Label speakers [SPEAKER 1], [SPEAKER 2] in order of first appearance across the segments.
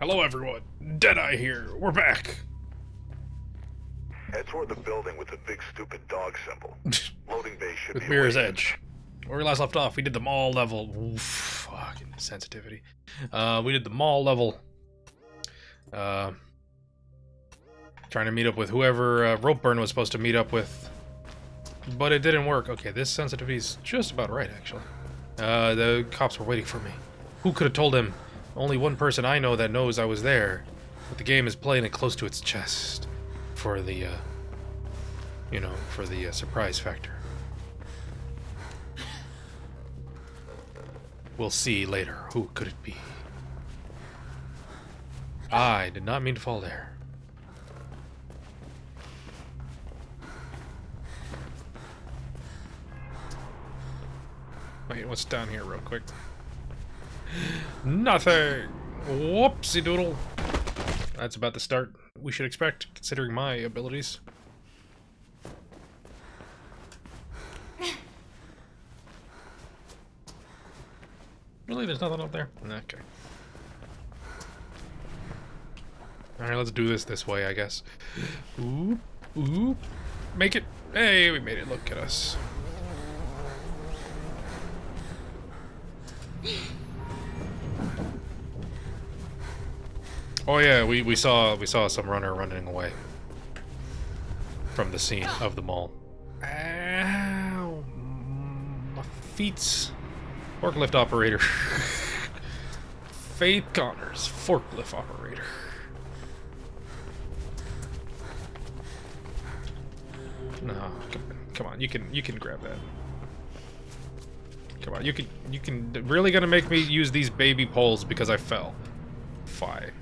[SPEAKER 1] Hello, everyone. Deadeye here. We're back.
[SPEAKER 2] Head toward the building with the big stupid dog symbol. Loading bay should
[SPEAKER 1] With
[SPEAKER 2] be
[SPEAKER 1] Mirror's
[SPEAKER 2] awaiting.
[SPEAKER 1] Edge. Where we last left off, we did the mall level. Oof, fucking sensitivity. Uh, we did the mall level. Uh, trying to meet up with whoever uh, Ropeburn was supposed to meet up with. But it didn't work. Okay, this sensitivity is just about right, actually. Uh, the cops were waiting for me. Who could have told him? Only one person I know that knows I was there. But the game is playing it close to its chest. For the, uh, you know, for the uh, surprise factor. We'll see later. Who could it be? I did not mean to fall there. Wait, what's down here real quick? Nothing! Whoopsie doodle. That's about the start we should expect, considering my abilities. Really? There's nothing up there? Okay. Alright, let's do this this way, I guess. Oop, oop. Make it. Hey, we made it. Look at us. Oh yeah, we, we saw we saw some runner running away from the scene of the mall. Ow, my feet's forklift operator. Faith Connors, forklift operator. No, come, on, you can you can grab that. Come on, you can you can really gonna make me use these baby poles because I fell. Fine.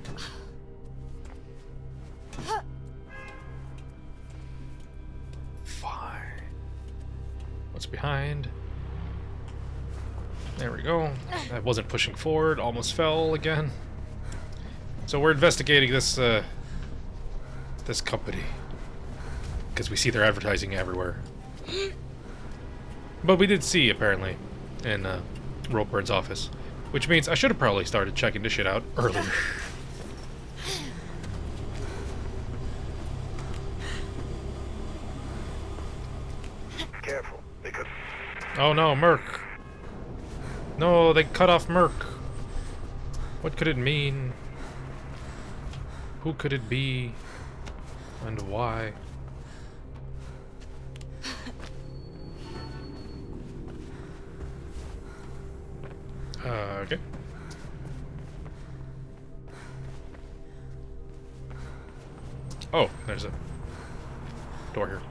[SPEAKER 1] Behind? There we go. I wasn't pushing forward, almost fell again. So we're investigating this, uh, this company. Because we see their advertising everywhere. But we did see, apparently, in, uh, Ropeburn's office. Which means I should have probably started checking this shit out earlier. Oh no, Merc. No, they cut off Merc. What could it mean? Who could it be? And why? Uh, okay. Oh, there's a door here.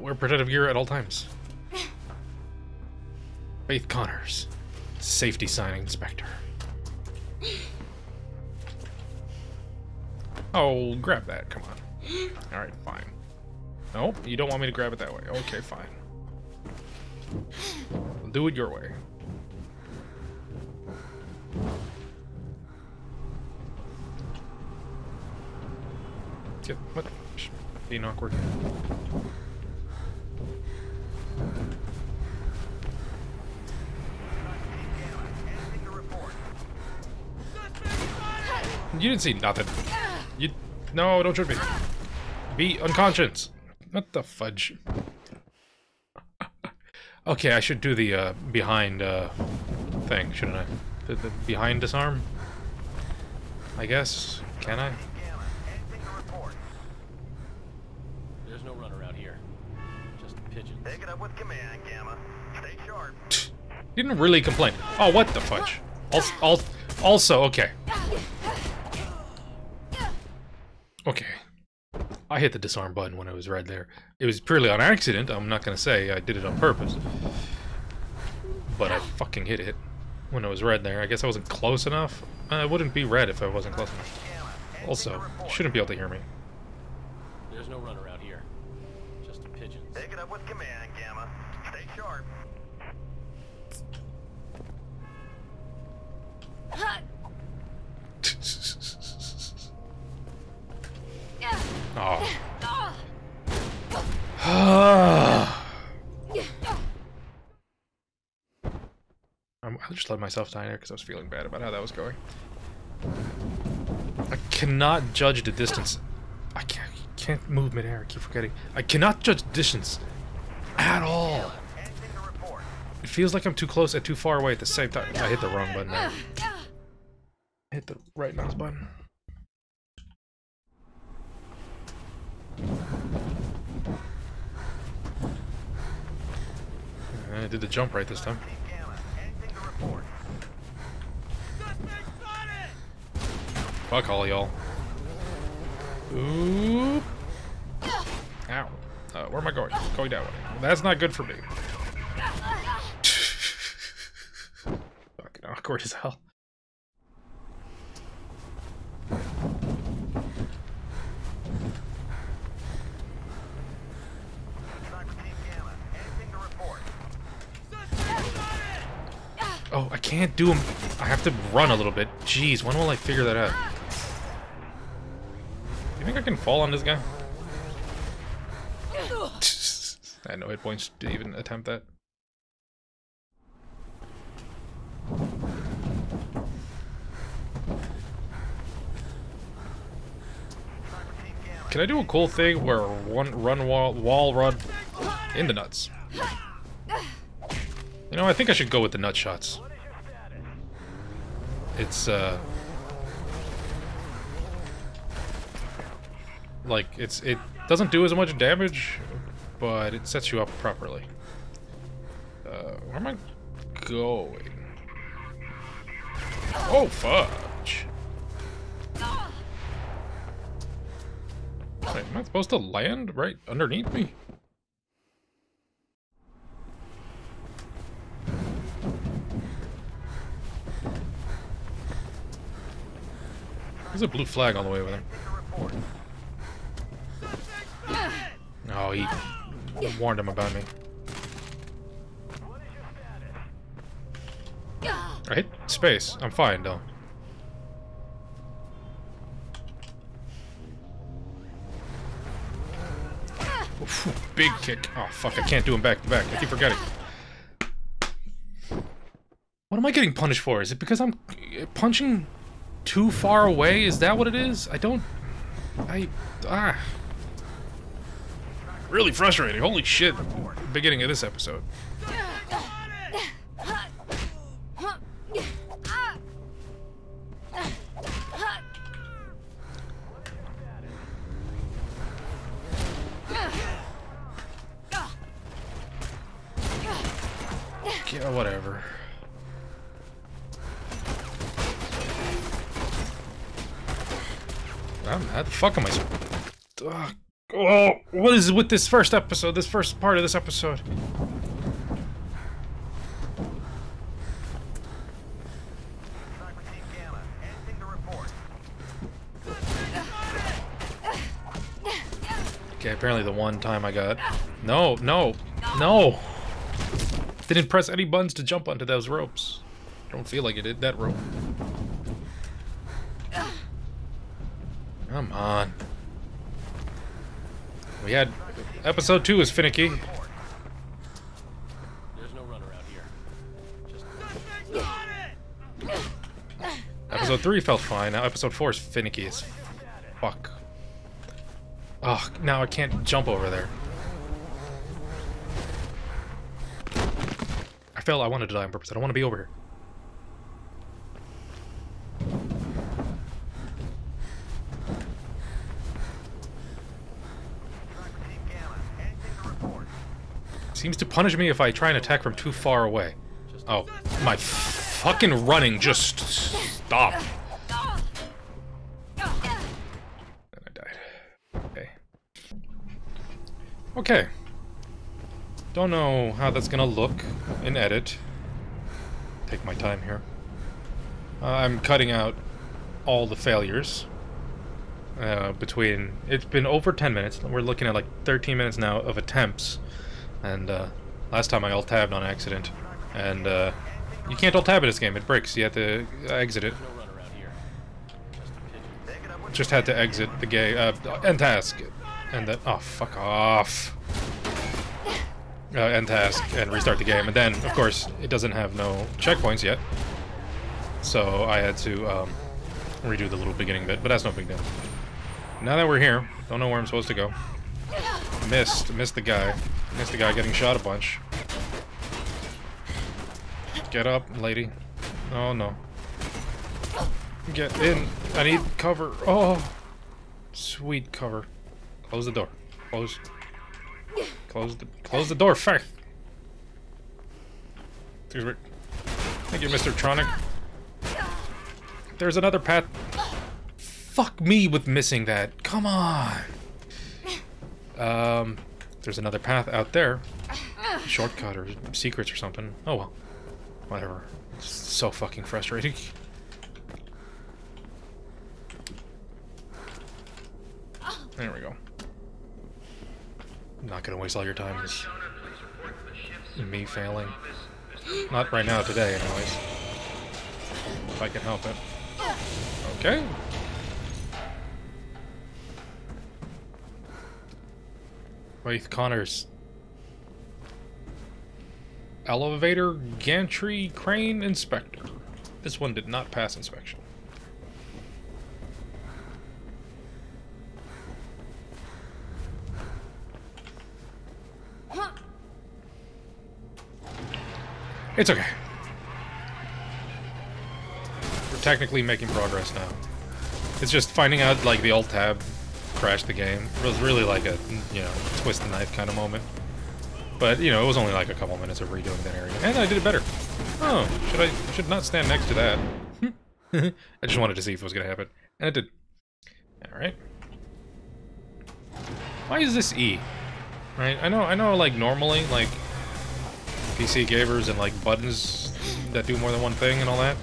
[SPEAKER 1] Wear protective gear at all times. Faith Connors, safety sign inspector. Oh, grab that. Come on. All right, fine. Nope, you don't want me to grab it that way. Okay, fine. Do it your way. Get what? Being awkward. You didn't see nothing. You no, don't shoot me. Be unconscious. What the fudge? okay, I should do the uh, behind uh, thing, shouldn't I? The, the behind disarm. I guess. Can I?
[SPEAKER 2] With command, Gamma. Stay sharp.
[SPEAKER 1] Didn't really complain. Oh, what the fudge? Also, al also, okay. Okay. I hit the disarm button when it was right there. It was purely on accident. I'm not gonna say I did it on purpose. But I fucking hit it when it was red there. I guess I wasn't close enough. Uh, it wouldn't be red if I wasn't close enough. Also, shouldn't be able to hear me.
[SPEAKER 3] There's no runner out here. Just pigeons.
[SPEAKER 2] Take it up with command, Gamma. Stay sharp.
[SPEAKER 1] Oh. I'm, I just let myself die there because I was feeling bad about how that was going. I cannot judge the distance. I can't, can't move midair. I keep forgetting. I cannot judge distance at all. It feels like I'm too close and too far away at the same time. I hit the wrong button. Hit the right mouse button. I did the jump right this time. Fuck all y'all. Ow. Uh, where am I going? Going that way. That's not good for me. Fucking awkward as hell. Oh, I can't do them. I have to run a little bit. Jeez, when will I figure that out? You think I can fall on this guy? I had no hit points to even attempt that. Can I do a cool thing where one run wall wall run in the nuts? You know, I think I should go with the nut shots. It's uh like it's it doesn't do as much damage, but it sets you up properly. Uh, where am I going? Oh fudge! Wait, am I supposed to land right underneath me? There's a blue flag all the way over there. Oh, he warned him about me. I hit space. I'm fine, though. Oof, big kick. Oh, fuck, I can't do him back to back. I keep forgetting. What am I getting punished for? Is it because I'm punching too far away? Is that what it is? I don't... I... Ah... Really frustrating. Holy shit. Beginning of this episode. Fuck am I... Ugh. Oh, what is with this first episode, this first part of this episode? Okay, apparently the one time I got... No, no, no! Didn't press any buttons to jump onto those ropes. Don't feel like it did that rope. Come on. We had episode two was finicky.
[SPEAKER 3] There's no runner out here. Just
[SPEAKER 1] Episode three felt fine. Now episode four is finicky as fuck. Oh, now I can't jump over there. I felt I wanted to die on purpose. I don't want to be over here. Seems to punish me if I try and attack from too far away. Oh, my fucking running just stop. And I died. Okay. Okay. Don't know how that's gonna look in edit. Take my time here. Uh, I'm cutting out all the failures. Uh, between... It's been over 10 minutes. We're looking at like 13 minutes now of attempts. And uh, last time I alt-tabbed on accident. And uh, you can't alt-tab in this game. It breaks. You have to exit it.
[SPEAKER 3] Just
[SPEAKER 1] had to exit the game. Uh, end task. And then... Oh, fuck off. uh, end task and restart the game. And then, of course, it doesn't have no checkpoints yet. So I had to um, redo the little beginning bit, but that's no big deal. Now that we're here, don't know where I'm supposed to go. Missed, missed the guy. Missed the guy getting shot a bunch. Get up, lady. Oh no. Get in. I need cover. Oh, sweet cover. Close the door. Close. Close the close the door, fast. Thank you, Mr. Tronic. There's another path. Fuck me with missing that. Come on. Um, there's another path out there. Shortcut or secrets or something. Oh well. Whatever. It's so fucking frustrating. There we go. I'm not gonna waste all your time. Me failing. Not right now, today, anyways. If I can help it. Okay. Faith Connors. Elevator Gantry Crane Inspector. This one did not pass inspection. It's okay. We're technically making progress now. It's just finding out, like, the alt tab crashed the game. It was really like a, you know, twist the knife kind of moment. But, you know, it was only like a couple minutes of redoing that area. And I did it better. Oh, should I should not stand next to that. I just wanted to see if it was going to happen. And it did. Alright. Why is this E? Right? I know, I know, like, normally, like, PC gamers and, like, buttons that do more than one thing and all that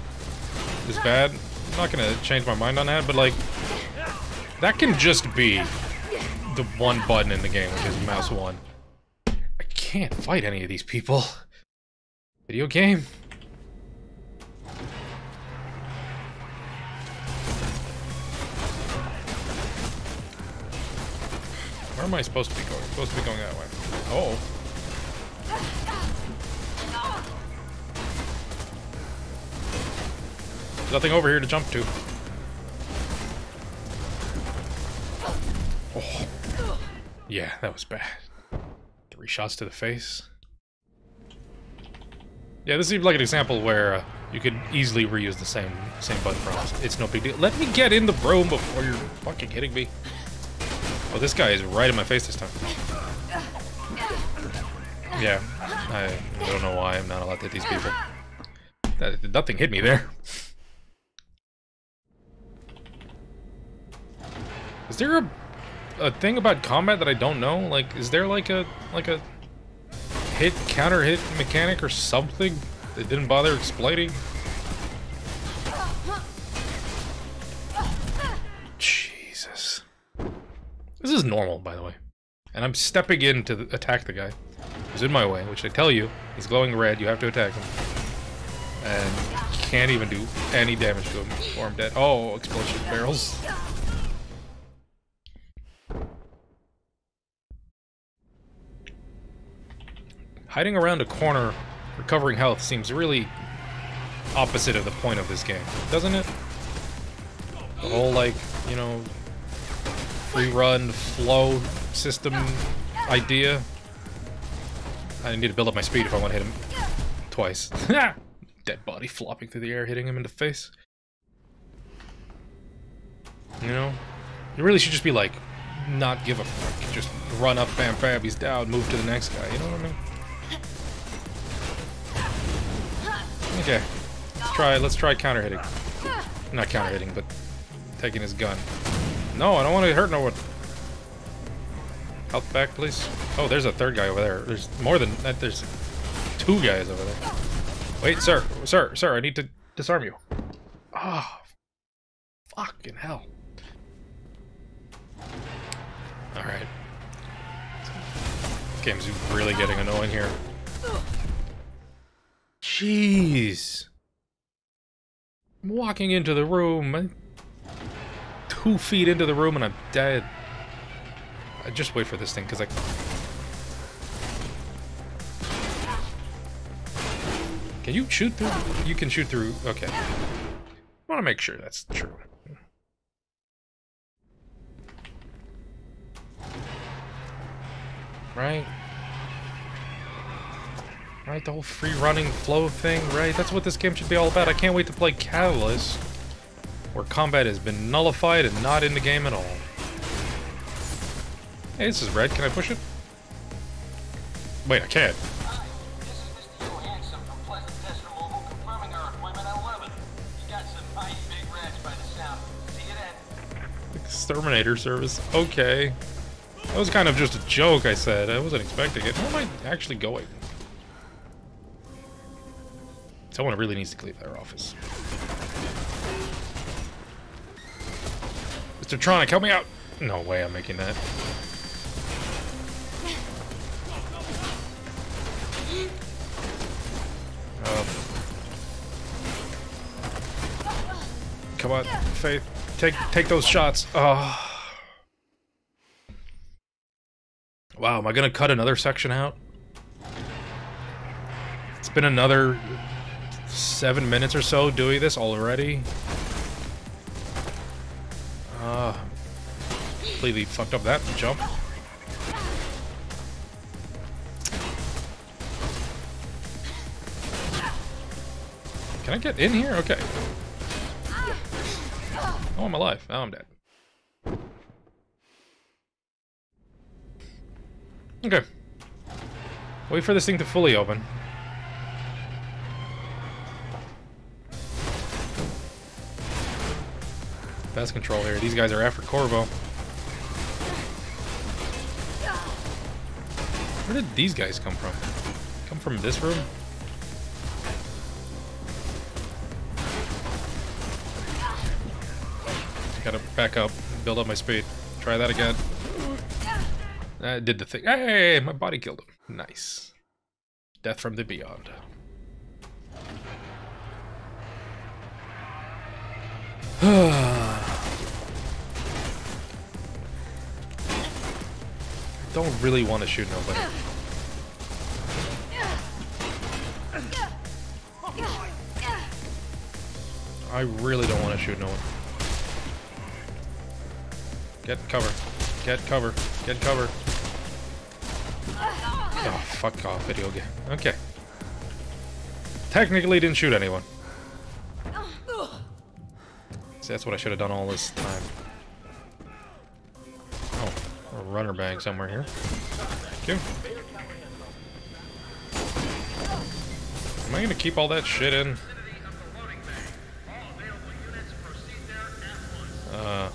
[SPEAKER 1] is bad. I'm not going to change my mind on that, but, like, that can just be the one button in the game, which is mouse one. I can't fight any of these people. Video game? Where am I supposed to be going? I'm supposed to be going that way. Oh. There's nothing over here to jump to. Oh. Yeah, that was bad. Three shots to the face. Yeah, this seems like an example where uh, you could easily reuse the same same button prompts. It's no big deal. Let me get in the room before you're fucking hitting me. Oh, this guy is right in my face this time. Yeah, I don't know why I'm not allowed to hit these people. That, nothing hit me there. Is there a a thing about combat that I don't know? Like, is there like a like a hit counter hit mechanic or something that didn't bother explaining? Jesus. This is normal, by the way. And I'm stepping in to attack the guy who's in my way, which I tell you, he's glowing red, you have to attack him. And can't even do any damage to him or I'm dead. Oh, explosion barrels. Hiding around a corner, recovering health seems really opposite of the point of this game, doesn't it? The whole, like, you know, free run, flow system idea. I need to build up my speed if I want to hit him twice. Dead body flopping through the air, hitting him in the face. You know? You really should just be like, not give a fuck. Just run up, bam, bam, he's down, move to the next guy. You know what I mean? Okay. Let's try let's try counter hitting. Not counter hitting, but taking his gun. No, I don't want to hurt no one. Health back, please. Oh, there's a third guy over there. There's more than that. There's two guys over there. Wait, sir, sir, sir, I need to disarm you. Ah, oh, fucking hell. All right. This game's really getting annoying here. Jeez. I'm walking into the room. Two feet into the room and I'm dead. I just wait for this thing because I... Can you shoot through? You can shoot through. Okay. I want to make sure that's true. Right? Right, the whole free running flow thing, right? That's what this game should be all about. I can't wait to play Catalyst, where combat has been nullified and not in the game at all. Hey, this is red. Can I push it? Wait, I can't.
[SPEAKER 4] Hi, this is Mr. Johansson from Pleasant Test Removal confirming our appointment at 11. You got some mighty big rats by the sound. See you then.
[SPEAKER 1] Exterminator service. Okay. That was kind of just a joke, I said. I wasn't expecting it. Where am I actually going? Someone really needs to clean their office. Mr. Tronic, help me out! No way I'm making that. Um, come on, Faith. Take take those shots. Oh. Wow, am I gonna cut another section out? It's been another seven minutes or so doing this already. Uh, completely fucked up that jump. Can I get in here? Okay. Oh, I'm alive. Now I'm dead. Okay. Wait for this thing to fully open. Best control here. These guys are after Corvo. Where did these guys come from? Come from this room? Gotta back up, build up my speed. Try that again. I did the thing. Hey, my body killed him. Nice. Death from the beyond. I don't really want to shoot nobody. I really don't want to shoot no one. Get cover. Get cover. Get cover. Oh, fuck off, video game. Okay. Technically didn't shoot anyone. See, that's what I should have done all this time. Runner bag somewhere here. Thank you. Am I gonna keep all that shit in? Uh...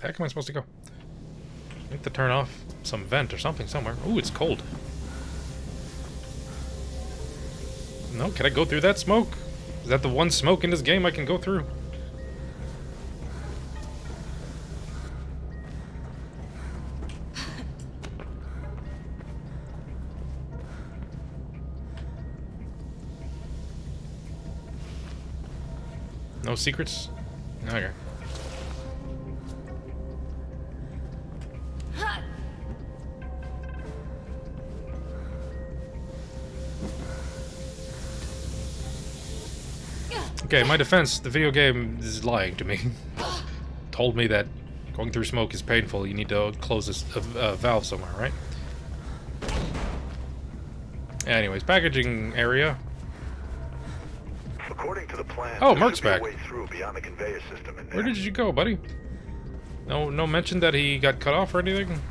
[SPEAKER 1] Heck am I supposed to go? I need to turn off some vent or something somewhere. Ooh, it's cold. No, can I go through that smoke? Is that the one smoke in this game I can go through? No secrets? Okay. Okay, my defense, the video game is lying to me. Told me that going through smoke is painful, you need to close this uh, uh, valve somewhere, right? Anyways, packaging area.
[SPEAKER 2] According to the plan,
[SPEAKER 1] Oh,
[SPEAKER 2] there
[SPEAKER 1] Merc's
[SPEAKER 2] should be a
[SPEAKER 1] back.
[SPEAKER 2] way through beyond the conveyor system in there.
[SPEAKER 1] Where did you go, buddy? No, no mention that he got cut off or anything?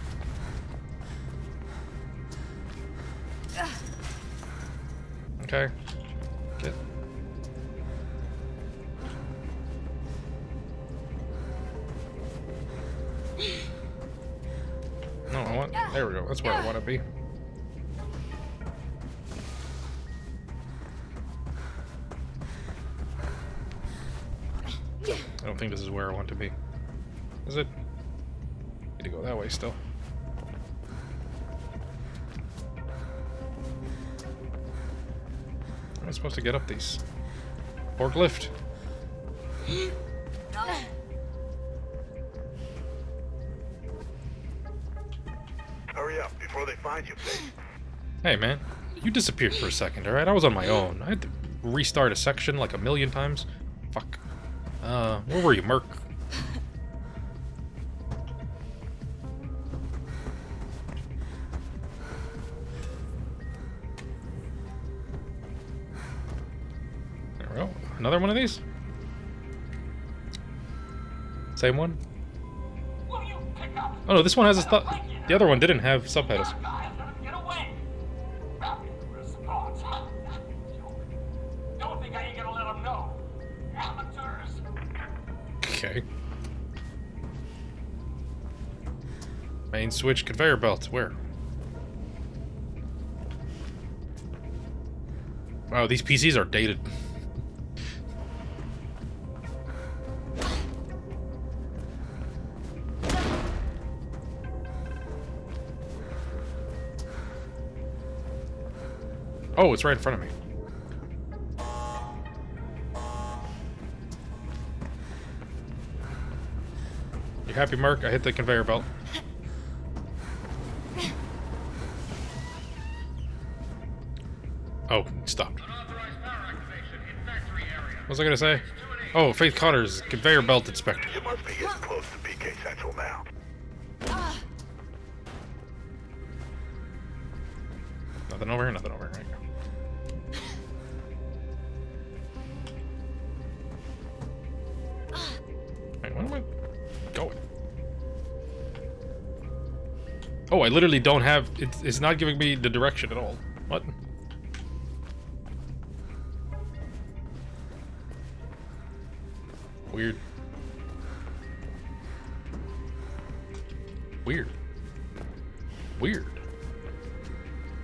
[SPEAKER 1] Way still. Am I supposed to get up these? Forklift?
[SPEAKER 2] Hurry find you.
[SPEAKER 1] Hey, man. You disappeared for a second, alright? I was on my own. I had to restart a section like a million times. Fuck. Uh, where were you, Merc? Another one of these? Same one? Oh no, this one has a The other one didn't have subtitles. Okay. Main switch conveyor belt. Where? Wow, these PCs are dated. Oh, it's right in front of me. You happy, Mark? I hit the conveyor belt. Oh, it stopped.
[SPEAKER 4] Unauthorized power activation in factory area.
[SPEAKER 1] What was I gonna say? Oh, Faith Connors, conveyor belt inspector.
[SPEAKER 2] You must be getting close to PK Central now. Ah.
[SPEAKER 1] Nothing over here, nothing over here. Oh, I literally don't have... It's, it's not giving me the direction at all. What? Weird. Weird. Weird.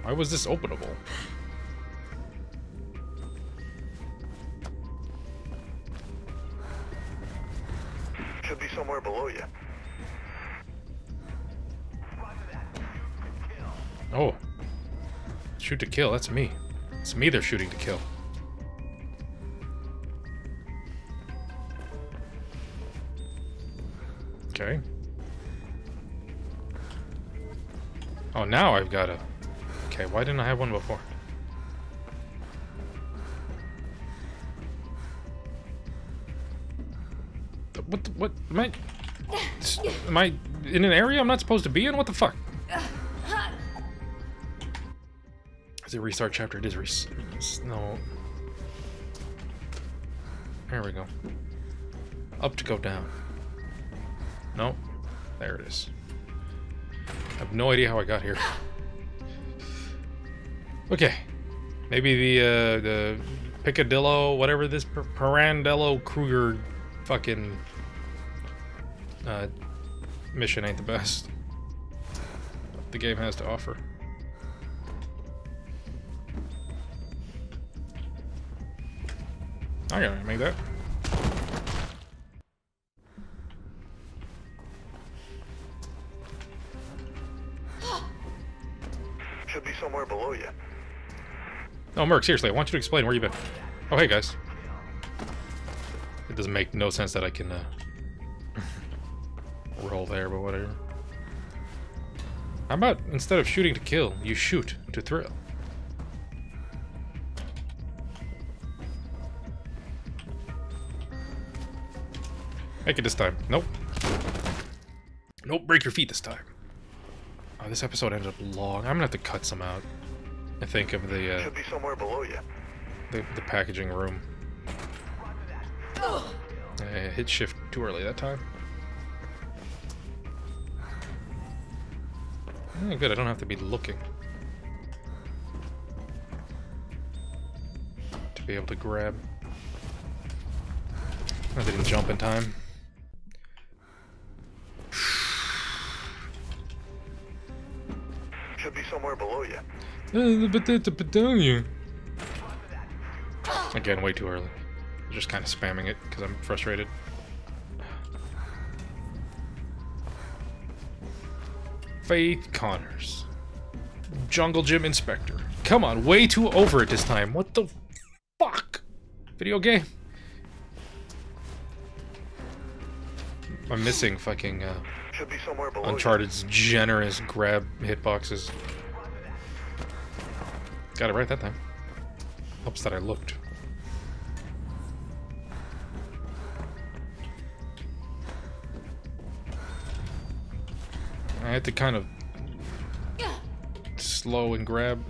[SPEAKER 1] Why was this openable? Shoot to kill, that's me. It's me they're shooting to kill. Okay. Oh, now I've got a... Okay, why didn't I have one before? What, the- what, am I... Am I in an area I'm not supposed to be in? What the fuck? It restart chapter? It is res... No. There we go. Up to go down. No. There it is. I have no idea how I got here. Okay. Maybe the, uh, the Picadillo, whatever this, Pir- Pirandello Kruger fucking, uh, mission ain't the best. The game has to offer. I gotta make that.
[SPEAKER 2] Should be somewhere below you.
[SPEAKER 1] No, Merc, seriously, I want you to explain where you've been. Oh, hey, guys. It doesn't make no sense that I can, uh, roll there, but whatever. How about, instead of shooting to kill, you shoot to thrill? Make it this time. Nope. Nope, break your feet this time. Oh, this episode ended up long. I'm gonna have to cut some out. I think of the, uh,
[SPEAKER 2] Should be somewhere below you.
[SPEAKER 1] the, the packaging room. I hit shift too early that time. Eh, good, I don't have to be looking. To be able to grab. I didn't jump in time.
[SPEAKER 2] Somewhere below you.
[SPEAKER 1] Potato battalion. Again, way too early. Just kind of spamming it because I'm frustrated. Faith Connors. Jungle Gym Inspector. Come on, way too over it this time. What the fuck? Video game? I'm missing fucking uh,
[SPEAKER 2] Should be somewhere below
[SPEAKER 1] Uncharted's generous grab hitboxes. Got it right that time. Helps that I looked. I had to kind of slow and grab.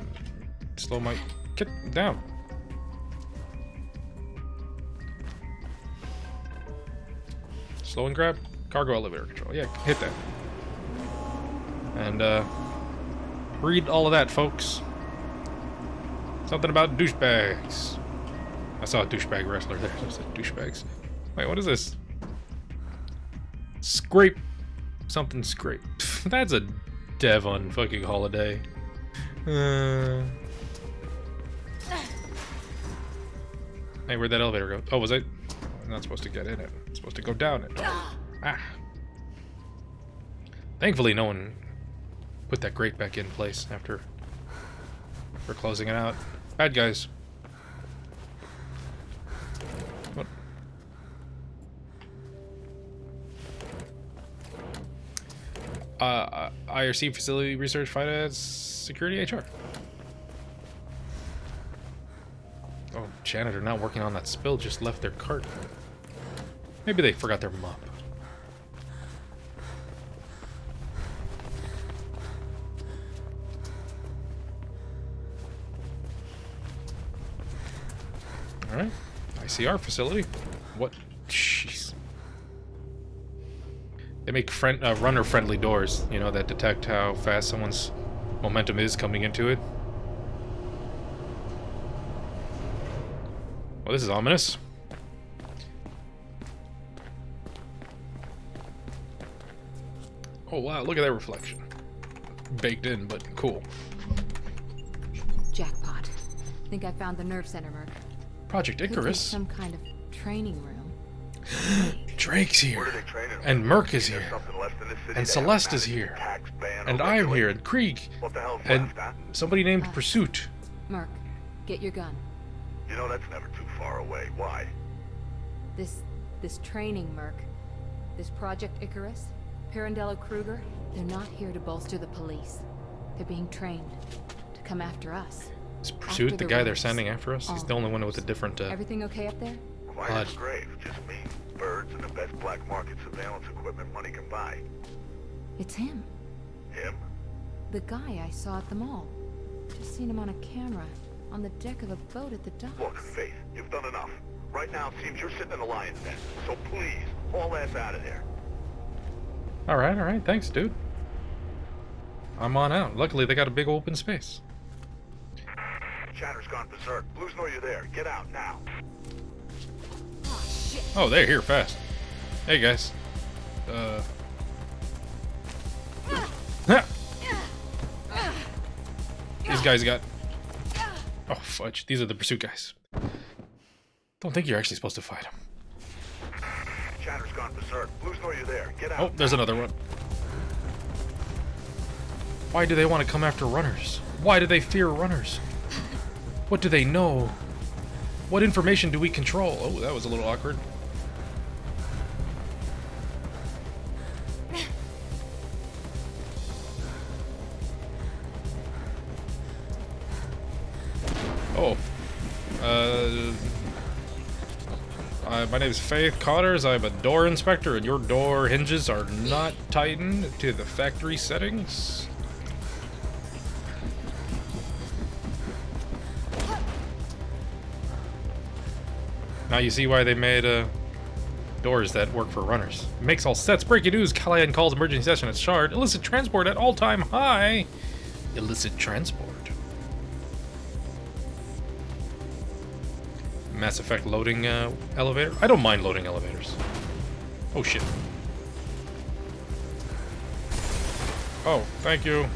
[SPEAKER 1] Slow my. Get down. Slow and grab. Cargo elevator control. Yeah, hit that. And, uh. Read all of that, folks. Something about douchebags. I saw a douchebag wrestler there. I said douchebags. Wait, what is this? Scrape. Something scrape. That's a dev on fucking holiday. Uh... Hey, where'd that elevator go? Oh, was I? I'm not supposed to get in it. I'm supposed to go down it. Ah. Thankfully, no one put that grate back in place after we're closing it out. Bad guys. What? Uh, IRC facility research finance security HR. Oh, janitor not working on that spill just left their cart. Maybe they forgot their mop. ICR facility. What? Jeez. They make friend, uh, runner-friendly doors, you know, that detect how fast someone's momentum is coming into it. Well, this is ominous. Oh wow, look at that reflection. Baked in, but cool.
[SPEAKER 5] Jackpot. Think I found the nerve center, Merc.
[SPEAKER 1] Project Icarus.
[SPEAKER 5] Some kind of training room.
[SPEAKER 1] Drake's here.
[SPEAKER 2] they train in?
[SPEAKER 1] And Merc is here.
[SPEAKER 2] something left in this city
[SPEAKER 1] And Celeste is here. And I'm here, and Kreeg.
[SPEAKER 2] What the hell's
[SPEAKER 1] And
[SPEAKER 2] left,
[SPEAKER 1] somebody named
[SPEAKER 5] Uh,
[SPEAKER 1] Pursuit.
[SPEAKER 5] Merc, get your gun.
[SPEAKER 2] You know that's never too far away. Why?
[SPEAKER 5] This this training, Merc. This Project Icarus, Pirandello Kruger, they're not here to bolster the police. They're being trained to come after us.
[SPEAKER 1] Is Pursuit the
[SPEAKER 5] the
[SPEAKER 1] guy they're sending after us? He's the only one with a different. Uh,
[SPEAKER 5] Everything okay up there?
[SPEAKER 2] Quiet
[SPEAKER 1] Odd.
[SPEAKER 2] as grave. Just me, birds, and the best black market surveillance equipment money can buy.
[SPEAKER 5] It's him.
[SPEAKER 2] Him?
[SPEAKER 5] The guy I saw at the mall. Just seen him on a camera on the deck of a boat at the dock.
[SPEAKER 2] Look,
[SPEAKER 5] docks.
[SPEAKER 2] Faith, you've done enough. Right now, it seems you're sitting in a lion's den. So please, haul ass out of there.
[SPEAKER 1] all right, all right. Thanks, dude. I'm on out. Luckily, they got a big open space.
[SPEAKER 2] Chatter's gone berserk. Blues know you're there. Get out now.
[SPEAKER 5] Oh shit!
[SPEAKER 1] Oh, they're here fast. Hey, guys. Uh. These guys got. Oh, fudge. These are the pursuit guys. Don't think you're actually supposed to fight them.
[SPEAKER 2] Chatter's gone berserk. Blues know you're there. Get out.
[SPEAKER 1] Oh, there's another one. Why do they want to come after runners? Why do they fear runners? What do they know? What information do we control? Oh, that was a little awkward. Oh. Uh, uh, my name is Faith Connors. I'm a door inspector, and your door hinges are not tightened to the factory settings. Now you see why they made uh, doors that work for runners. Makes all sets. Breaking news. Callaghan calls emergency session at Shard. Illicit transport at all-time high. Illicit transport. Mass Effect loading uh, elevator. I don't mind loading elevators. Oh shit. Oh, thank you.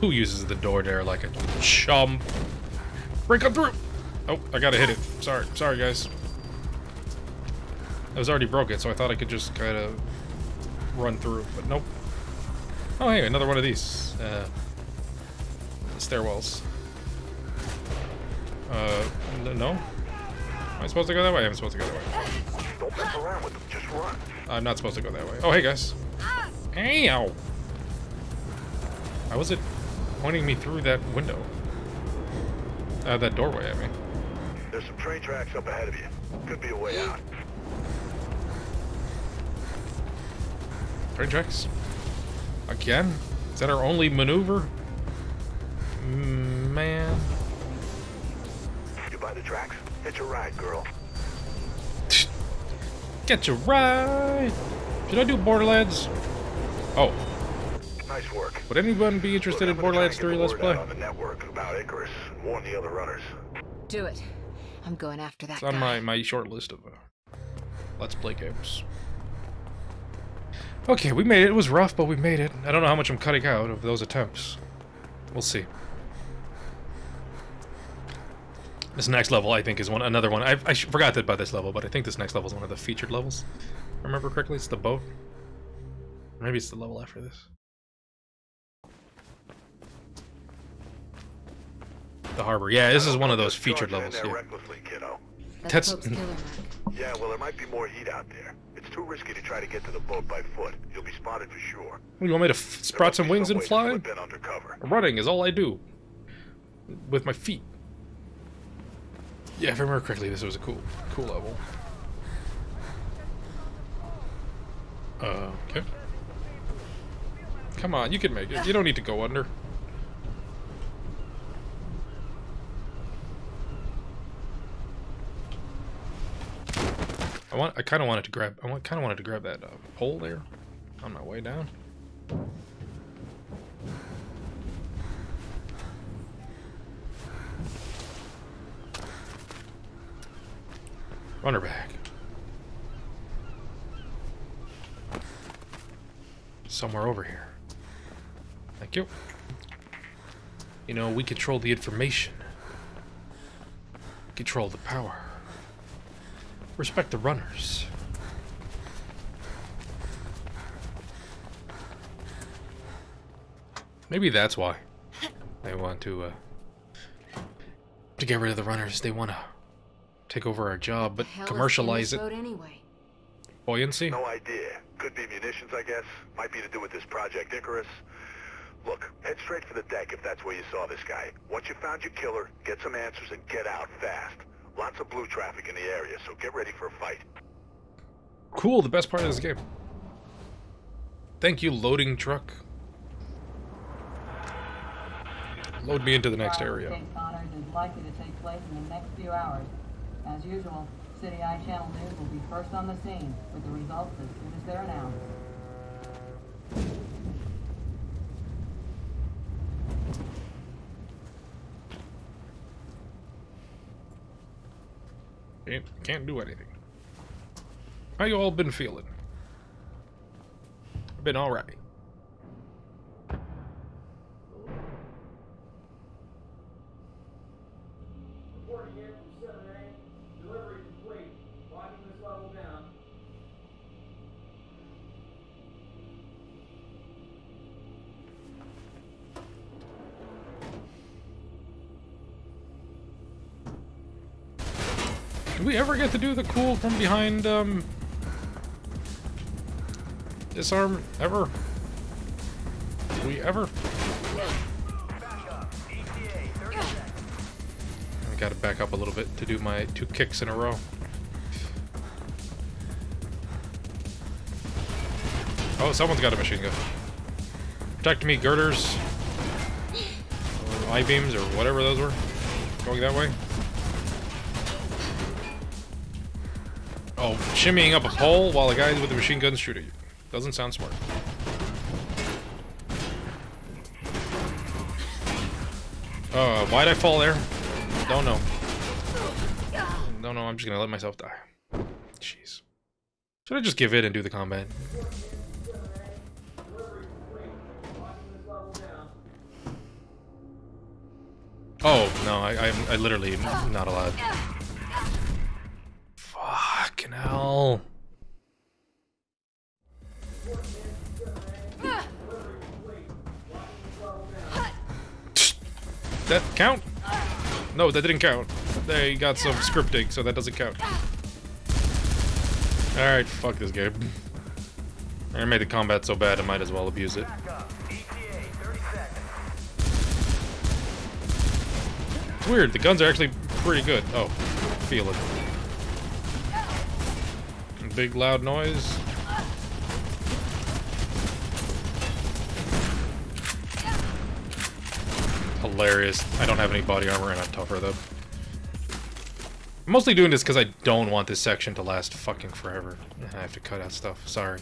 [SPEAKER 1] Who uses the door there like a chum? Break up through! Oh, I gotta hit it. Sorry, sorry guys. I was already broken, so I thought I could just kind of run through, but nope. Oh, hey, another one of these. Uh, stairwells. Uh, no? Am I supposed to go that way? I'm supposed to go that way.
[SPEAKER 2] Don't mess around with them. Just run.
[SPEAKER 1] I'm not supposed to go that way. Oh, hey, guys. Hey, ow. How was it? pointing me through that window? Uh, that doorway, I mean.
[SPEAKER 2] There's some train tracks up ahead of you. Could be a way out.
[SPEAKER 1] Train tracks? Again? Is that our only maneuver? Mm, Man.
[SPEAKER 2] You by the tracks? Hitch a ride, girl.
[SPEAKER 1] Get your ride! Should I do Borderlands? Oh,
[SPEAKER 2] Nice work.
[SPEAKER 1] would anyone be interested
[SPEAKER 2] Look,
[SPEAKER 1] in
[SPEAKER 2] I'm gonna try
[SPEAKER 1] Borderlands 3 Let's Play?
[SPEAKER 2] on the network about Icarus warn the other runners.
[SPEAKER 5] Do it. I'm going after that
[SPEAKER 1] It's on
[SPEAKER 5] guy.
[SPEAKER 1] my, my short list of uh, Let's Play games. Okay, we made it. It was rough, but we made it. I don't know how much I'm cutting out of those attempts. We'll see. This next level, I think, is one another one. I, I forgot that about this level, but I think this next level is one of the featured levels. If I remember correctly, it's the boat. Maybe it's the level after this. The harbor. Yeah, this is one of those featured levels. Yeah.
[SPEAKER 2] recklessly, kiddo.
[SPEAKER 5] That's,
[SPEAKER 1] That's-
[SPEAKER 5] killer,
[SPEAKER 2] Yeah, well, there might be more heat out there. It's too risky to try to get to the boat by foot. You'll be spotted for sure.
[SPEAKER 1] You want me to f- sprout some
[SPEAKER 2] be
[SPEAKER 1] wings and fly?
[SPEAKER 2] undercover.
[SPEAKER 1] Running is all I do. With my feet. Yeah, if I remember correctly, this was a cool, cool level. Uh, okay. Come on, you can make it. You don't need to go under. I want. I kind of wanted to grab. I want. Kind of wanted to grab that uh, pole there, on my way down. Run her back. Somewhere over here. Thank you. You know, we control the information. Control the power. Respect the runners. Maybe that's why they want to uh, to get rid of the runners. They want to take over our job, but
[SPEAKER 5] Hell is in
[SPEAKER 1] commercialize
[SPEAKER 5] this
[SPEAKER 1] it.
[SPEAKER 5] boat anyway.
[SPEAKER 1] Buoyancy.
[SPEAKER 2] No idea. Could be munitions, I guess. Might be to do with this Project Icarus. Look, head straight for the deck if that's where you saw this guy. Once you found your killer, get some answers and get out fast. Lots of blue traffic in the area, so get ready for a fight.
[SPEAKER 1] Cool, the best part of this game. Thank you, loading truck. Load me into the next area.
[SPEAKER 6] Connors is likely to take place in the next few hours. As usual, City Eye Channel News will be first on the scene with the results as soon as they're announced.
[SPEAKER 1] Can't, can't do anything. How you all been feeling? Been alright. Do we ever get to do the cool from behind, um... Disarm, ever? Do we ever? I gotta back up a little bit to do my two kicks in a row. Oh, someone's got a machine gun. Protect me, girders. Or I-beams, or whatever those were. Going that way. Oh, shimmying up a pole while a guy with a machine gun gun's at you. Doesn't sound smart. Uh, why'd I fall there? Don't know. Don't know, I'm just gonna let myself die. Jeez. Should I just give in and do the combat? Oh, no, I, I'm I literally am not allowed. Hell. That count? No, that didn't count. They got some scripting, so that doesn't count. Alright, fuck this game. I made the combat so bad I might as well abuse it. It's weird. The guns are actually pretty good. Oh, feel it. Big loud noise. Hilarious. I don't have any body armor and I'm tougher though. I'm mostly doing this because I don't want this section to last fucking forever. I have to cut out stuff. Sorry.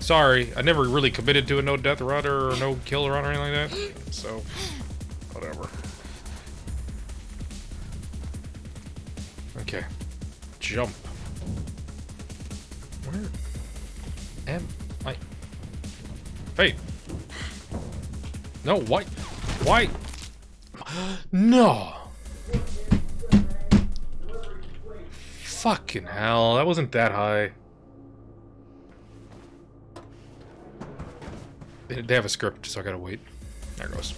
[SPEAKER 1] Sorry. I never really committed to a no death run or no kill run or anything like that. So, whatever. Okay. Jump. Where am I? Hey. No, why? Why? No. Fucking hell, that wasn't that high. They they have a script, so I gotta wait. There it goes.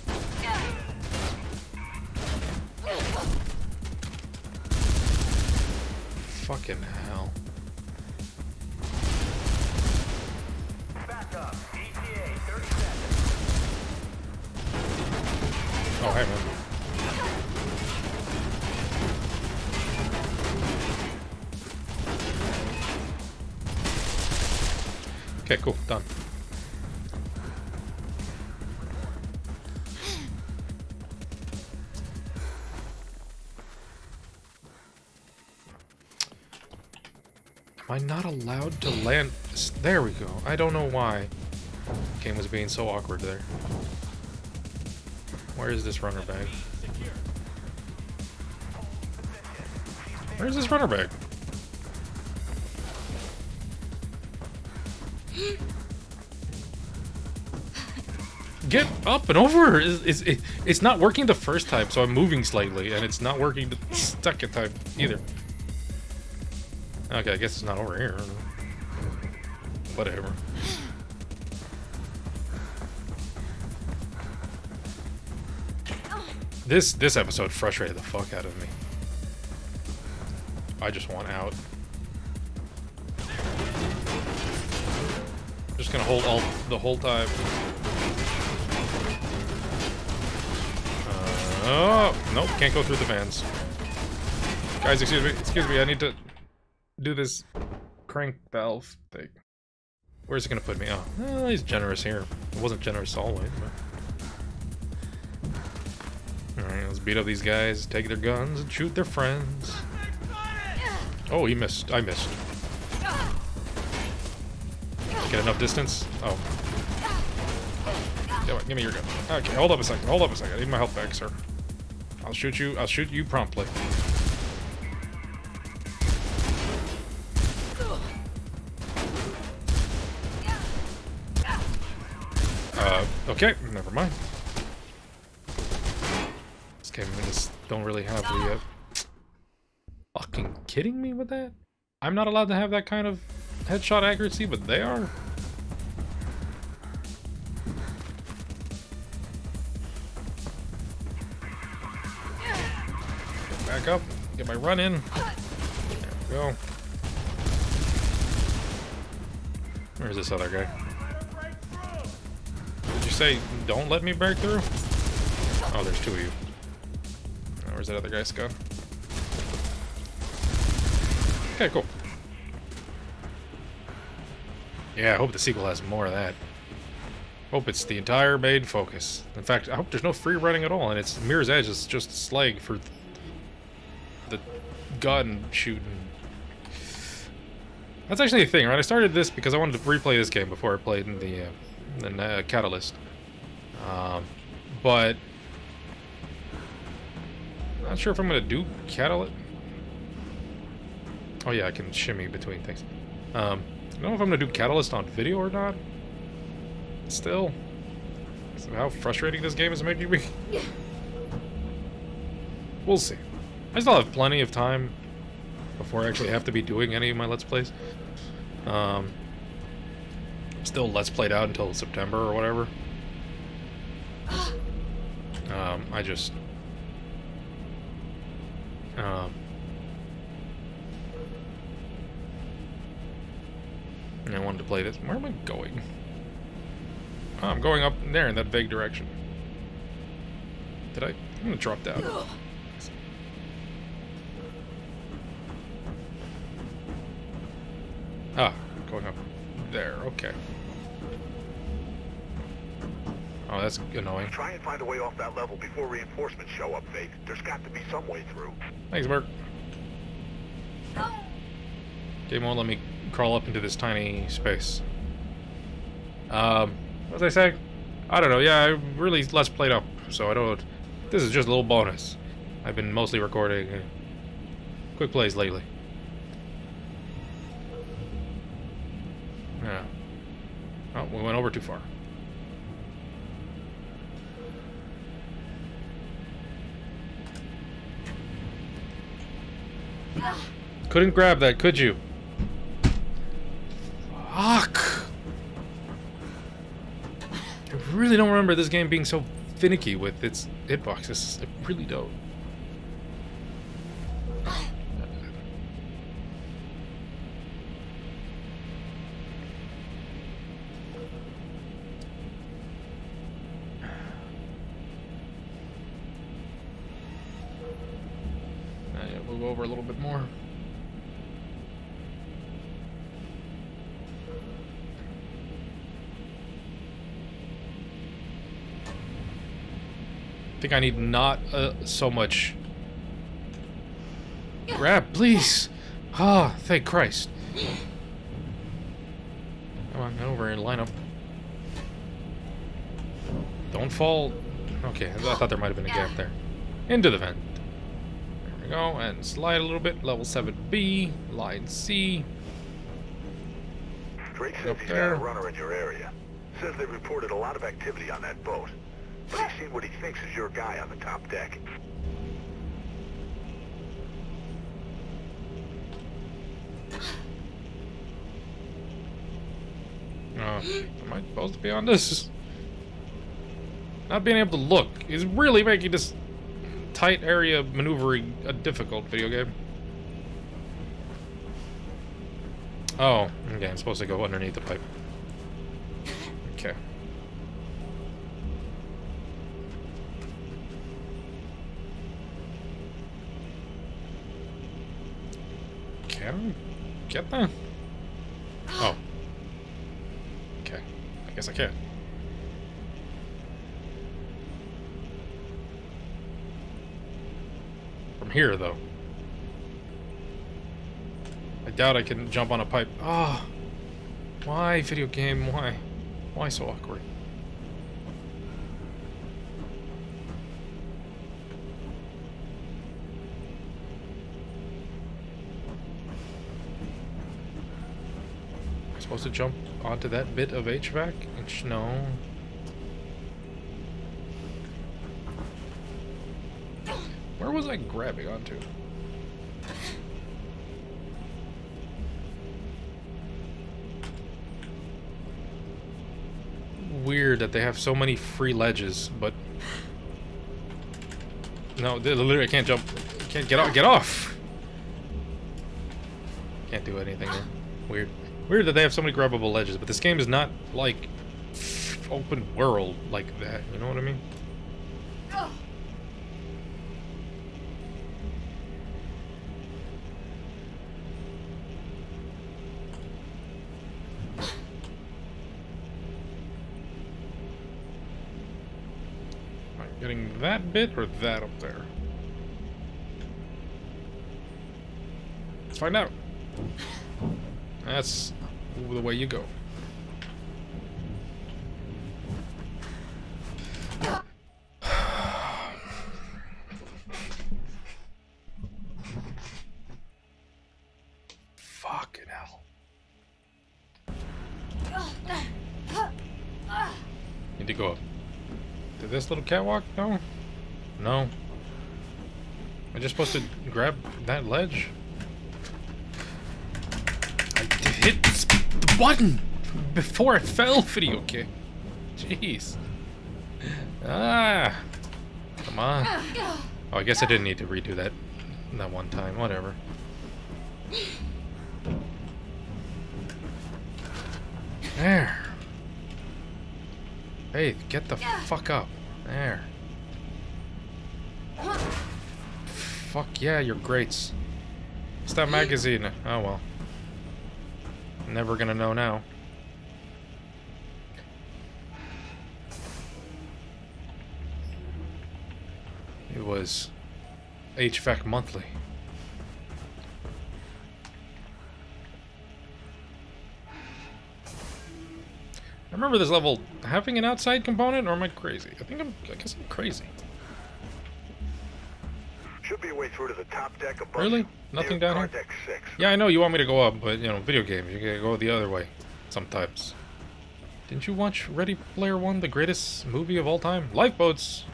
[SPEAKER 1] Fucking Oh. Okay, cool. Done. Am I not allowed to land? There we go. I don't know why. Game was being so awkward there. Where is this runner bag? Where's this runner bag? Get up and over! It's, it's, it, it's not working the first time, so I'm moving slightly, and it's not working the second time either. Okay, I guess it's not over here. Whatever. This this episode frustrated the fuck out of me. I just want out. Just gonna hold all the whole time. Uh, oh, nope, can't go through the vans. Guys, excuse me, excuse me, I need to do this crank valve thing. Where's it gonna put me? Oh, he's generous here. It wasn't generous always, but... Alright, let's beat up these guys, take their guns, and shoot their friends. Oh, he missed. I missed. Get enough distance? Oh. Give me your gun. Okay, hold up a second. Hold up a second. I need my health back, sir. I'll shoot you. I'll shoot you promptly. Uh, okay, never mind. Game I just don't really have the, uh... Fucking kidding me with that? I'm not allowed to have that kind of headshot accuracy, but they are? Get back up, get my run in. There we go. Where's this other guy? Did you say don't let me break through? Oh, there's two of you. Where's that other guy's go? Okay, cool. Yeah, I hope the sequel has more of that. Hope it's the entire main focus. In fact, I hope there's no free running at all, and it's Mirror's Edge is just a slag for the gun shooting. That's actually a thing, right? I started this because I wanted to replay this game before I played in the uh, in uh, Catalyst. Um, but not sure if I'm gonna do Catalyst. Oh yeah, I can shimmy between things. Um, I don't know if I'm gonna do Catalyst on video or not. Still, so how frustrating this game is making me. we'll see. I still have plenty of time before I actually have to be doing any of my Let's Plays. Um, still Let's Played out until September or whatever. Um, I just... Um, I wanted to play this. Where am I going? Oh, I'm going up there in that vague direction. Did I? I'm gonna drop down. Ah, going up there. Okay. Oh, that's annoying.
[SPEAKER 2] Try and find a way off that level before reinforcements show up, Faith. There's got to be some way through.
[SPEAKER 1] Thanks, Mark. Game won't let me crawl up into this tiny space. Um, what was I saying? I don't know. Yeah, I really less played up, so I don't. This is just a little bonus. I've been mostly recording uh, quick plays lately. Couldn't grab that, could you? Fuck! I really don't remember this game being so finicky with its hitboxes. I really don't. Think I need not uh, so much. Grab, please. Ah, thank Christ. Come on, over here and line up. Don't fall. Okay, I thought there might have been a gap there. Into the vent. There we go, and slide a little bit. Level 7B, line C.
[SPEAKER 2] Drake says
[SPEAKER 1] Up
[SPEAKER 2] he's
[SPEAKER 1] there.
[SPEAKER 2] got a runner in your area. Says they reported a lot of activity on that boat. But he's seen what he thinks is your guy on the top deck.
[SPEAKER 1] Uh, am I supposed to be on this? Not being able to look is really making this tight area maneuvering a difficult video game. Oh, okay, I'm supposed to go underneath the pipe. Get there? Oh. Okay. I guess I can. From here, though. I doubt I can jump on a pipe. Ah! Why, video game? Why? Why so awkward? Supposed to jump onto that bit of HVAC? Sh- No. Where was I grabbing onto? Weird that they have so many free ledges, but no, literally I can't jump. Can't get off. Get off. Can't do anything there. Weird. Weird that they have so many grabbable ledges, but this game is not like open world like that. You know what I mean? Getting that bit or that up there? Let's find out. That's the way you go. Fucking hell. Need to go up. To this little catwalk? No? No. Am I just supposed to grab that ledge? I hit button before it fell, for you, okay? Jeez. Ah. Come on. Oh, I guess I didn't need to redo that that one time. Whatever. There. Hey, get the fuck up. There. Fuck yeah, you're greats. What's that magazine? Oh well. Never gonna know now. It was HVAC monthly. I remember this level having an outside component, or am I crazy? I think I'm, I guess I'm crazy.
[SPEAKER 2] Should be a way through to the top deck above.
[SPEAKER 1] Really? Nothing down here? Yeah, I know you want me to go up, but you know, video games, you gotta go the other way sometimes. Didn't you watch Ready Player One, the greatest movie of all time? Lifeboats.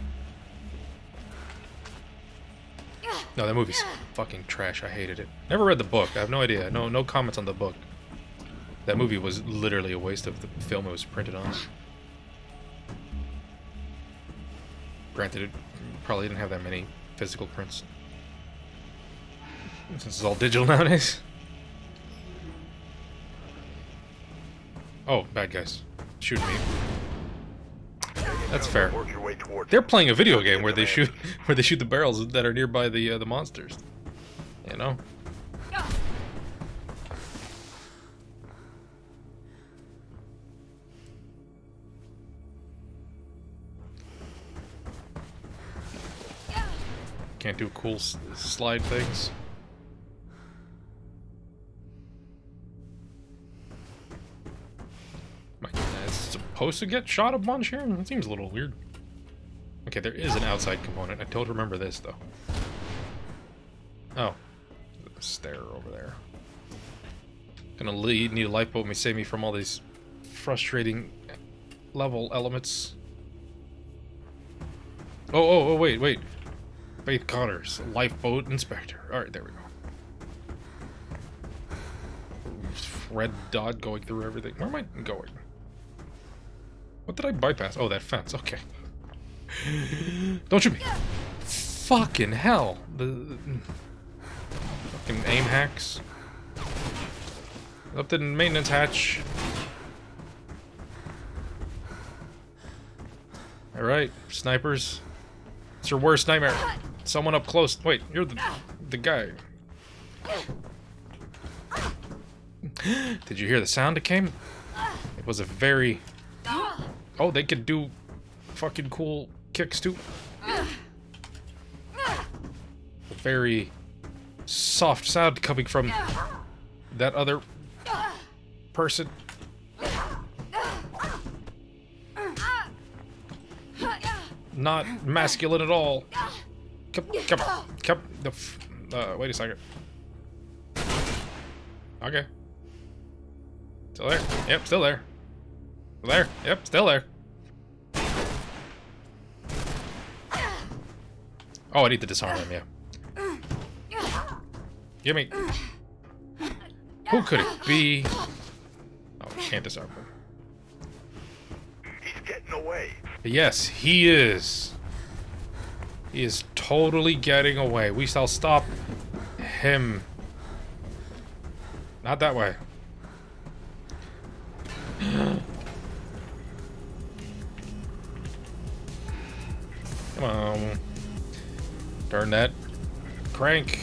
[SPEAKER 1] No, that movie's fucking trash. I hated it. Never read the book. I have no idea. No, no comments on the book. That movie was literally a waste of the film it was printed on. Granted, it probably didn't have that many physical prints. Since it's all digital nowadays. Oh, bad guys. Shoot me. That's fair. They're playing a video game where they shoot where they shoot the barrels that are nearby the uh, the monsters. You know? Can't do cool slide things. Supposed to get shot a bunch here? That seems a little weird. Okay, there is an outside component. I don't remember this, though. Oh. Stair over there. Gonna lead, need a lifeboat, may save me from all these frustrating level elements. Oh, oh, oh, wait, wait. Faith Connors, lifeboat inspector. Alright, there we go. Red dot going through everything. Where am I going? What did I bypass? Oh, that fence. Okay. Don't shoot me. Fucking hell. The, fucking aim hacks. Up the maintenance hatch. Alright, snipers. It's your worst nightmare. Someone up close. Wait, you're the the guy. Did you hear the sound it came? It was a very Oh, they could do fucking cool kicks too. Very soft sound coming from that other person. Not masculine at all. Come, come, come. The uh, wait a second. Okay. Still there? Yep, still there. There? Yep, still there. Oh, I need to disarm him, yeah. Give me. Who could it be? Oh, can't disarm him.
[SPEAKER 2] He's getting away.
[SPEAKER 1] Yes, he is. He is totally getting away. We shall stop him. Not that way. Um, Come on. Turn that crank.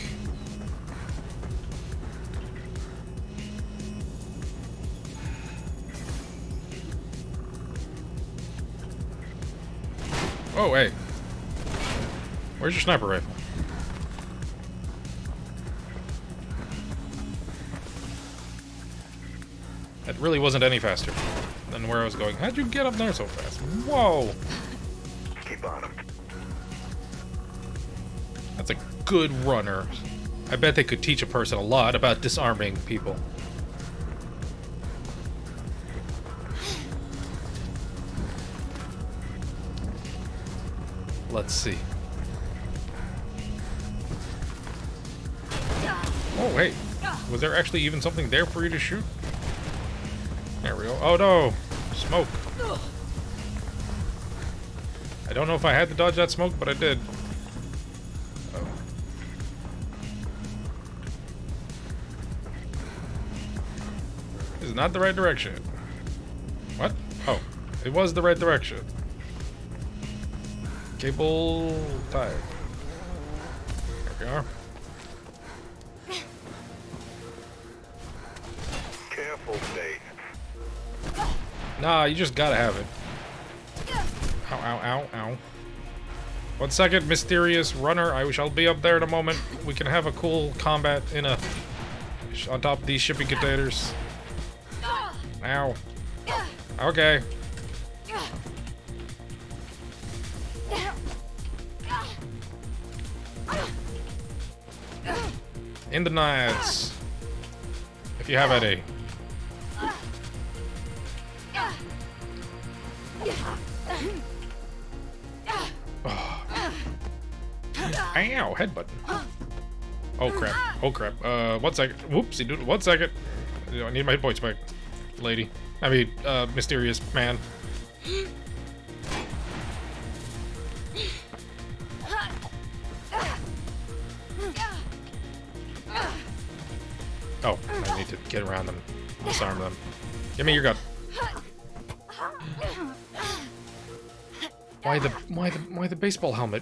[SPEAKER 1] Oh, wait. Where's your sniper rifle? That really wasn't any faster than where I was going. How'd you get up there so fast? Whoa!
[SPEAKER 2] Keep on him.
[SPEAKER 1] Good runner. I bet they could teach a person a lot about disarming people. Let's see. Oh, wait. Was there actually even something there for you to shoot? There we go. Oh, no. Smoke. I don't know if I had to dodge that smoke, but I did. Is not the right direction. What? Oh, it was the right direction. Cable tie. There we are.
[SPEAKER 2] Careful, Dave.
[SPEAKER 1] Nah, you just gotta have it. Ow, ow, ow, ow. One second, mysterious runner. I shall be up there in a moment. We can have a cool combat in a on top of these shipping containers. Ow. Okay. In the nights. If you have any. Ow, headbutt. Oh crap. Oh crap. Uh, one second. Whoopsie doodle. One second. I need my hit points back, lady. I mean, uh, mysterious man. Oh, I need to get around them. Disarm them. Give me your gun. Why the why the why the baseball helmet?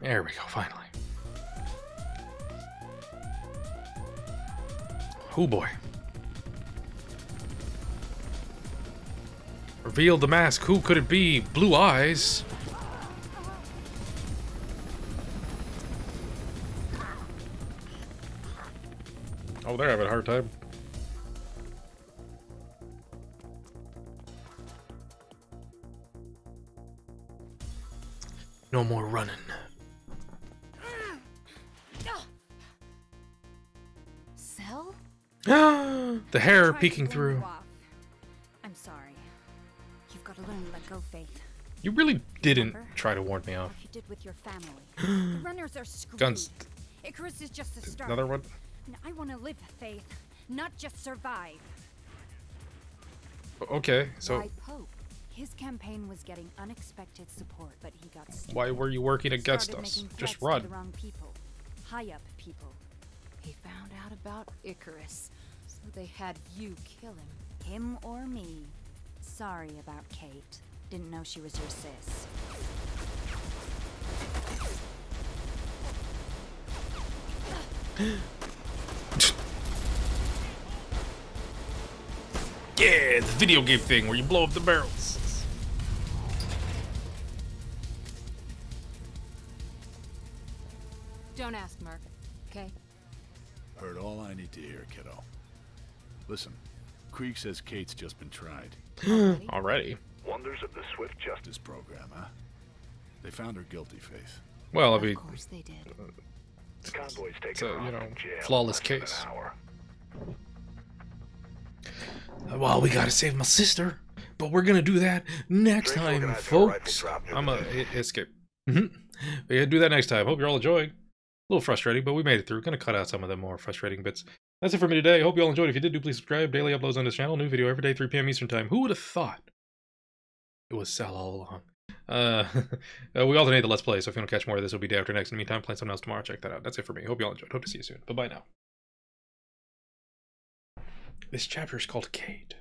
[SPEAKER 1] There we go, finally. Oh boy. Reveal the mask. Who could it be? Blue eyes. Oh, they're having a hard time. No more running.
[SPEAKER 7] Cell?
[SPEAKER 1] the hair peeking through.
[SPEAKER 7] Go, Faith.
[SPEAKER 1] You really didn't
[SPEAKER 7] Remember?
[SPEAKER 1] try to warn me off.
[SPEAKER 7] Like you did with your family. the runners are screwed.
[SPEAKER 1] Guns.
[SPEAKER 7] Icarus is just a start.
[SPEAKER 1] Another one.
[SPEAKER 7] And I want to live, Faith, not just survive.
[SPEAKER 1] Okay, so
[SPEAKER 7] Why Pope? His campaign was getting unexpected support, but he got stupid.
[SPEAKER 1] why were you working against us? Just run.
[SPEAKER 7] the wrong people. High up people.
[SPEAKER 5] He found out about Icarus, so they had you kill him.
[SPEAKER 7] Him or me. Sorry about Kate. Didn't know she was your sis.
[SPEAKER 1] Yeah, the video game thing where you blow up the barrels.
[SPEAKER 5] Don't ask, Merc. Okay?
[SPEAKER 8] Heard all I need to hear, kiddo. Listen, Kreeg says Kate's just been tried.
[SPEAKER 5] Already?
[SPEAKER 1] Already.
[SPEAKER 2] Wonders of the swift justice.
[SPEAKER 8] Program, huh? They found her guilty, Faith.
[SPEAKER 1] Well, I mean, of
[SPEAKER 7] course they did.
[SPEAKER 2] Convoy's taking
[SPEAKER 1] it's a,
[SPEAKER 2] her
[SPEAKER 1] you
[SPEAKER 2] off
[SPEAKER 1] know,
[SPEAKER 2] from jail
[SPEAKER 1] flawless
[SPEAKER 2] less than an
[SPEAKER 1] case.
[SPEAKER 2] hour.
[SPEAKER 1] Well, we gotta save my sister, but we're gonna do that next
[SPEAKER 2] Drake's
[SPEAKER 1] time,
[SPEAKER 2] organizing a rifle
[SPEAKER 1] folks. I'm
[SPEAKER 2] the
[SPEAKER 1] a
[SPEAKER 2] base.
[SPEAKER 1] escape. Mhm. we gotta do that next time. Hope you're all enjoying. A little frustrating, but we made it through. Gonna cut out some of the more frustrating bits. That's it for me today. Hope you all enjoyed. If you did, do please subscribe. Daily uploads on this channel. New video every day, 3 p.m. Eastern time. Who would have thought it was Sal all along? Uh, uh, we alternate the Let's Play, so if you want to catch more of this, it'll be day after next. In the meantime, playing something else tomorrow. Check that out. That's it for me. Hope you all enjoyed. Hope to see you soon. Bye bye now. This chapter is called Kate.